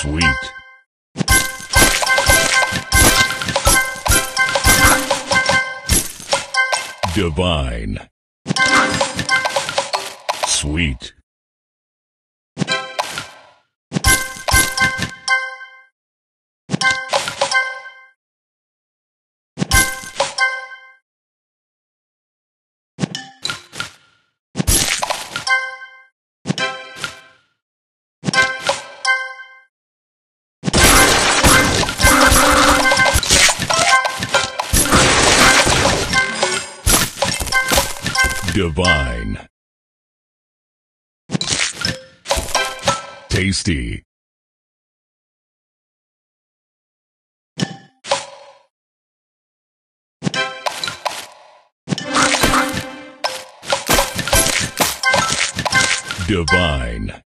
Sweet. Divine. Sweet. Divine. Tasty. Divine.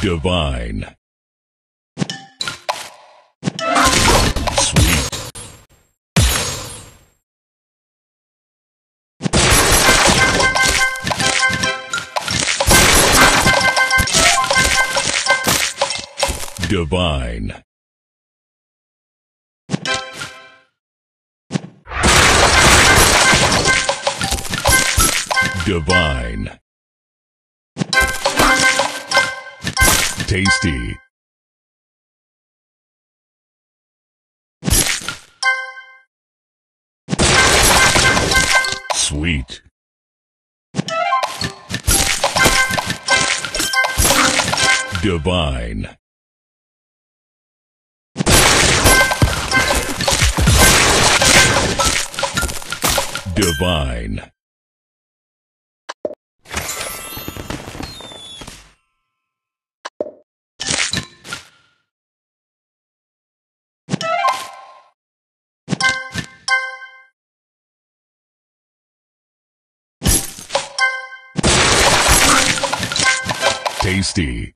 Divine. Divine. Divine. Tasty. Sweet. Divine. Divine. Tasty.